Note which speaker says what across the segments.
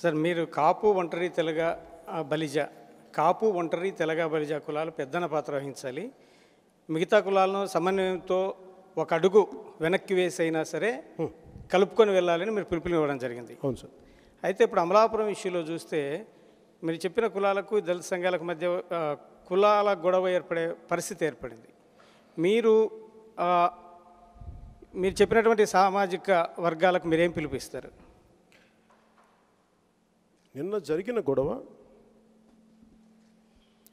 Speaker 1: Sir మీరు కాపు ఒంటరి తెలగ బలిజ. కాపు ఒంటరి తెలగ బలిజ కులాలు పెద్దన పాత్ర వహించాలి. మిగతా కులాలను సమన్వయంతో ఒక అడుగు వెనక్కి వేసి అయినా సరే కలుపుకొని వెళ్ళాలని మీరు పిలుపునివ్వడం జరిగింది.
Speaker 2: అవును సార్.
Speaker 1: అయితే ఇప్పుడు అమలాపురం ఇష్యూలో చూస్తే మీరు చెప్పిన కులాలకు దళిత సంఘాలకు మధ్య కులాల గొడవ ఏర్పడే పరిస్థితి ఏర్పడింది. మీరు మీరు చెప్పినటువంటి సామాజిక వర్గాలకు మీరేం పిలుపిస్తారు
Speaker 2: నిన్న జరిగిన గొడవ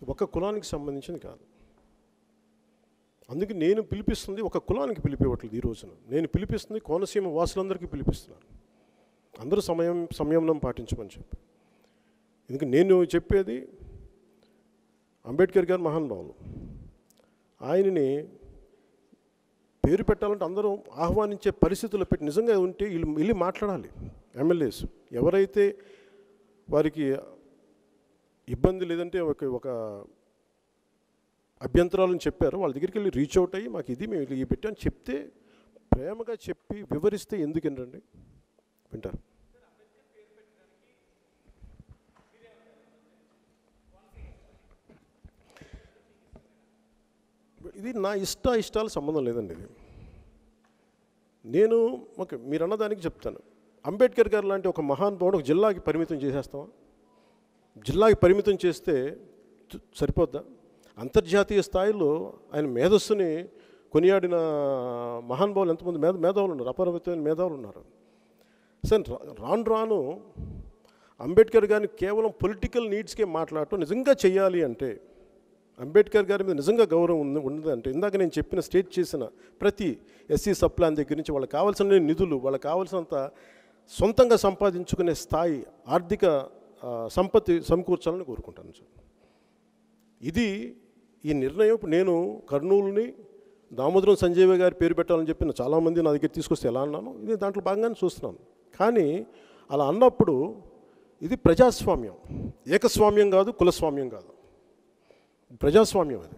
Speaker 2: ఒక కులానికి సంబంధించింది కాదు. అందుకే నేను పిలిపిస్తుంది ఒక కులానికి పిలిపివ్వట్లేదు ఈ రోజున. నేను పిలిపిస్తుంది కోనసీమ వాసులందరికీ పిలిపిస్తున్నాను అందరూ సమయం సంయమనం పాటించమని చెప్పి. ఎందుకంటే నేను చెప్పేది అంబేద్కర్ గారు మహానుభావులు. ఆయనని పేరు పెట్టాలంటే అందరూ ఆహ్వానించే పరిస్థితుల్లో పెట్టి నిజంగా ఉంటే వీళ్ళు వెళ్ళి మాట్లాడాలి. ఎమ్మెల్యేస్ ఎవరైతే వారికి ఇబ్బంది లేదంటే ఒక ఒక అభ్యంతరాలను చెప్పారు. వాళ్ళ దగ్గరికి వెళ్ళి రీచ్ అవుట్ అయ్యి మాకు ఇది మేము ఇది పెట్టామని చెప్తే ప్రేమగా చెప్పి వివరిస్తే ఎందుకు వినరండి? వింటారు. ఇది నా ఇష్ట ఇష్టాలు సంబంధం లేదండి ఇది. నేను ఓకే మీరు అన్నదానికి చెప్తాను. అంబేద్కర్ గారు లాంటి ఒక మహానుభావుడు ఒక జిల్లాకి పరిమితం చేసేస్తామా జిల్లాకి పరిమితం చేస్తే సరిపోద్దా? అంతర్జాతీయ స్థాయిలో ఆయన మేధస్సుని కొనియాడిన మహానుభావులు ఎంతమంది మేధ మేధావులు ఉన్నారు? అపరిమితమైన మేధావులు ఉన్నారు. సరే రా- రాను రాను అంబేద్కర్ గారిని కేవలం పొలిటికల్ నీడ్స్కే మాట్లాడటం నిజంగా చేయాలి అంటే అంబేద్కర్ గారి మీద నిజంగా గౌరవం ఉంది ఇందాక నేను చెప్పిన స్టేట్ చేసిన ప్రతి ఎస్సీ సప్లాన్ దగ్గర నుంచి వాళ్ళకి కావాల్సిన నిధులు వాళ్ళకి కావాల్సినంత సొంతంగా సంపాదించుకునే స్థాయి ఆర్థిక సంపత్తి సమకూర్చాలని కోరుకుంటాను సార్. ఇది ఈ నిర్ణయం. నేను కర్నూలుని దామోదరం సంజీవ గారి పేరు పెట్టాలని చెప్పిన చాలామంది నా దగ్గర తీసుకొస్తే ఎలా అన్నాను? ఇది దాంట్లో భాగంగానే చూస్తున్నాను. కానీ అలా అన్నప్పుడు ఇది ప్రజాస్వామ్యం. ఏకస్వామ్యం కాదు కులస్వామ్యం కాదు. ప్రజాస్వామ్యం అది.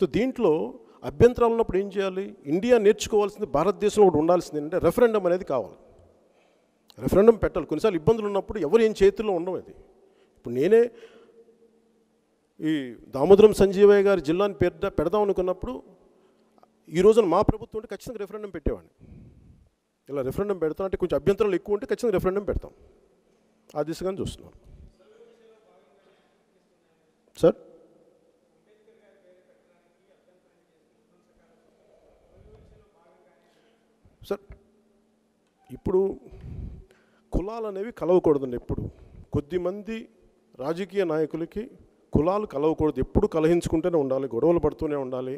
Speaker 2: సో దీంట్లో అభ్యంతరాలు ఉన్నప్పుడు ఏం చేయాలి? ఇండియా నేర్చుకోవాల్సింది భారతదేశంలో ఒకటి ఉండాల్సింది అంటే రెఫరెండం అనేది కావాలి. రెఫరెండం పెట్టాలి. కొన్నిసార్లు ఇబ్బందులు ఉన్నప్పుడు ఎవరు ఏం చేతుల్లో ఉండవు అది. ఇప్పుడు నేనే ఈ దామోదరం సంజీవయ్య గారి జిల్లాని పెద్ద పెడదాం అనుకున్నప్పుడు ఈ రోజున మా ప్రభుత్వం ఉంటే ఖచ్చితంగా రెఫరెండం పెట్టేవాడిని. ఇలా రెఫరెండం పెడతాం అంటే కొంచెం అభ్యంతరాలు ఎక్కువ ఉంటే ఖచ్చితంగా రెఫరెండం పెడతాం. ఆ దిశగానే చూస్తున్నాం. సార్? సార్ ఇప్పుడు కులాలు అనేవి కలవకూడదండి ఎప్పుడు. కొద్దిమంది రాజకీయ నాయకులకి కులాలు కలవకూడదు. ఎప్పుడు కలహించుకుంటూనే ఉండాలి గొడవలు పడుతూనే ఉండాలి.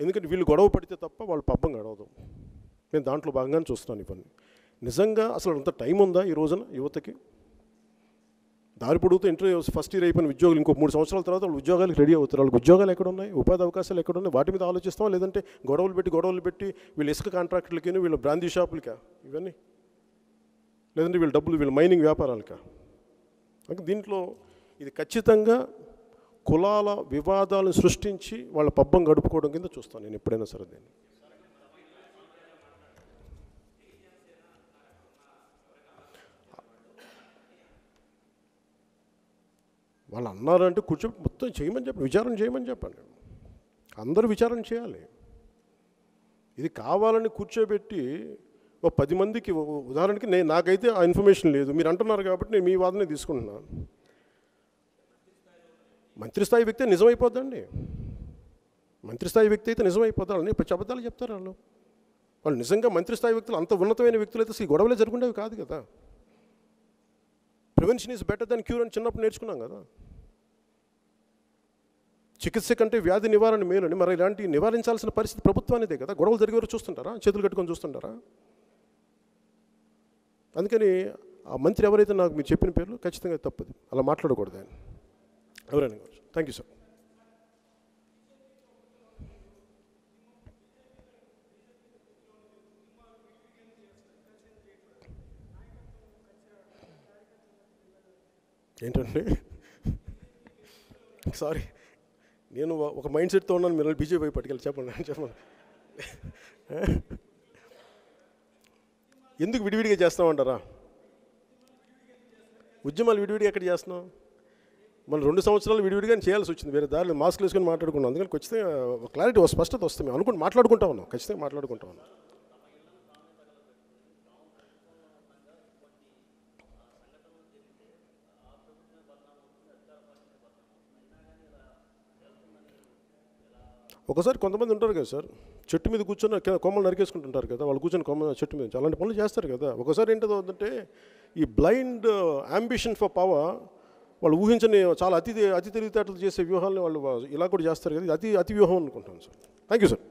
Speaker 2: ఎందుకంటే వీళ్ళు గొడవ పడితే తప్ప వాళ్ళు పబ్బం గడవదు. నేను దాంట్లో భాగంగానే చూస్తున్నాను ఇవన్నీ. నిజంగా అసలు అంత టైం ఉందా ఈ రోజున యువతకి? దారి పొడుగుతూ ఇంటర్వ్యూ ఫస్ట్ ఇయర్ అయిపోయిన ఉద్యోగులు ఇంకో మూడు సంవత్సరాల తర్వాత వాళ్ళు ఉద్యోగాలకు రెడీ అవుతారు. వాళ్ళకి ఉద్యోగాలు ఎక్కడ ఉన్నాయి ఉపాధి అవకాశాలు ఎక్కడ ఉన్నాయి వాటి మీద ఆలోచిస్తాం లేదంటే గొడవలు పెట్టి గొడవలు పెట్టి వీళ్ళు ఇసుక కాంట్రాక్టులకి వీళ్ళు బ్రాందీ షాపులకా? ఇవన్నీ లేదంటే వీళ్ళు డబ్బులు వీళ్ళు మైనింగ్ వ్యాపారాలకా? దీంట్లో ఇది ఖచ్చితంగా కులాల వివాదాలను సృష్టించి వాళ్ళ పబ్బం గడుపుకోవడం కింద చూస్తాను నేను ఎప్పుడైనా సరే దీన్ని. వాళ్ళు అన్నారంటే కూర్చో మొత్తం చేయమని చెప్పండి విచారణ చేయమని చెప్పండి. అందరూ విచారణ చేయాలి. ఇది కావాలని కూర్చోబెట్టి ఓ పది మందికి ఓ- ఉదాహరణకి నేను నాకైతే ఆ ఇన్ఫర్మేషన్ లేదు. మీరు అంటున్నారు కాబట్టి నేను మీ వాదనే తీసుకుంటున్నాను మంత్రిస్థాయి వ్యక్తే వ్యక్తి నిజమైపోద్దండి. మంత్రిస్థాయి వ్యక్తి అయితే నిజమైపోతారు. అని ప్రతి అబద్ధాలు చెప్తారు వాళ్ళు. వాళ్ళు నిజంగా మంత్రిస్థాయి వ్యక్తులు అంత ఉన్నతమైన వ్యక్తులు అయితే ఈ గొడవలే జరుగుండేవి కాదు కదా. Prevention is better than cure అని చిన్నప్పుడు నేర్చుకున్నాం కదా. చికిత్స కంటే వ్యాధి నివారణ మేలని మరి ఇలాంటి నివారించాల్సిన పరిస్థితి ప్రభుత్వానిదే కదా. గొడవలు జరిగేవారు చూస్తుంటారా? చేతులు కట్టుకొని చూస్తుంటారా? అందుకని ఆ మంత్రి ఎవరైతే నాకు మీరు చెప్పిన పేర్లు ఖచ్చితంగా తప్పదు. అలా మాట్లాడకూడదు ఆయన. ఎవరైనా కావచ్చు. థ్యాంక్ యూ సార్ ఏంటంటే? సారీ నేను ఒక మైండ్ సెట్తో ఉన్నాను. మీరు బీజేపీ పట్టుకెళ్ళి చెప్పండి. చెప్పండి. ఎందుకు విడివిడిగా చేస్తామంటారా ఉద్యమాలు విడివిడిగా ఎక్కడ చేస్తున్నాం మళ్ళీ రెండు సంవత్సరాలు విడివిడిగా చేయాల్సి వచ్చింది వేరే దారిలో మాస్కులు వేసుకొని మాట్లాడుకున్నాం. అందుకని ఖచ్చితంగా ఒక క్లారిటీ స్పష్టత వస్తుంది. మేము అనుకుని మాట్లాడుకుంటా ఉన్నాం ఖచ్చితంగా మాట్లాడుకుంటా ఉన్నాం. ఒకసారి కొంతమంది ఉంటారు కదా సార్ చెట్టు మీద కూర్చొని కొమ్మలు నరికేసుకుంటుంటారు కదా వాళ్ళు కూర్చొని కొమ్మ చెట్టు మీద అలాంటి పనులు చేస్తారు కదా. ఒకసారి ఏంటో అంటే ఈ బ్లైండ్ అంబిషన్ ఫర్ పవర్ వాళ్ళు ఊహించని చాలా అతి అతి తెలివితేటలు చేసే వ్యూహాలని వాళ్ళు ఇలా కూడా చేస్తారు కదా ఇది అతి అతి వ్యూహం అనుకుంటాను సార్. Thank you sir